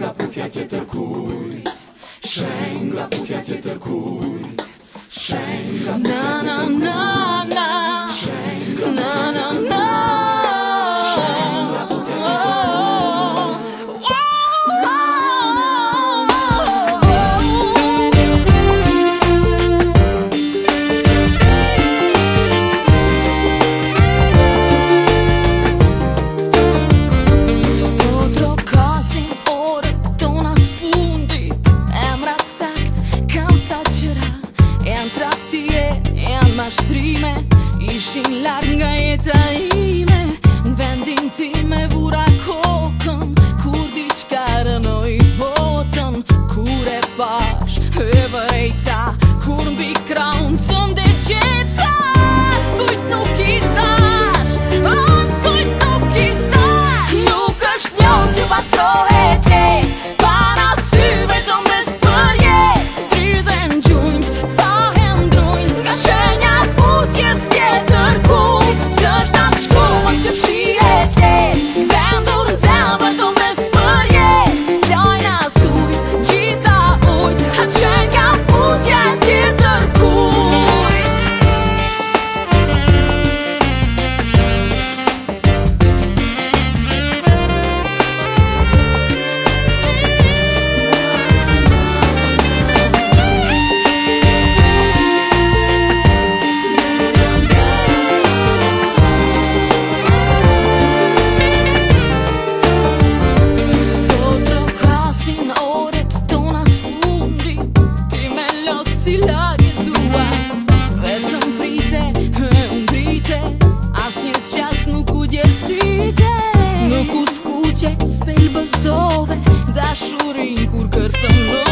Șenga cu fiache tărcui Șenga cu fiache tărcui Șenga cu fiache tărcui mashtrime Ishin larg nga jeta ime. Në vendin ti me vura vite Në kuskuqe, spelbësove Dashurin kur kërcënoj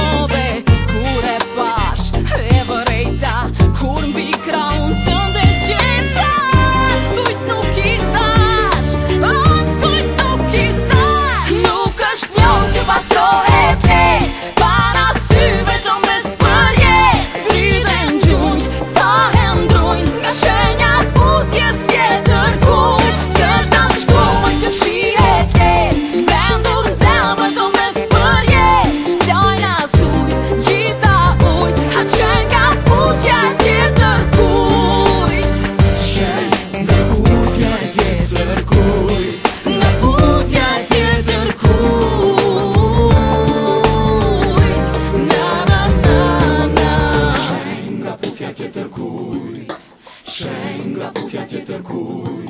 Fiat-et ur koe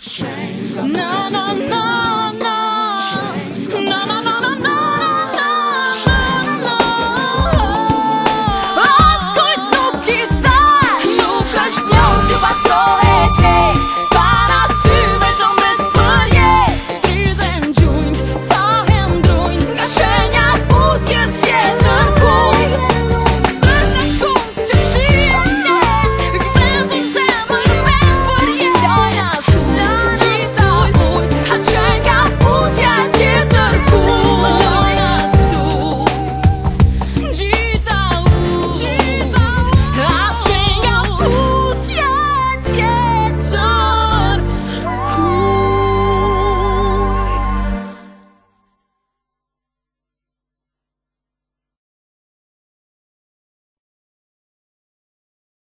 Schengen, Fiat-et ur koe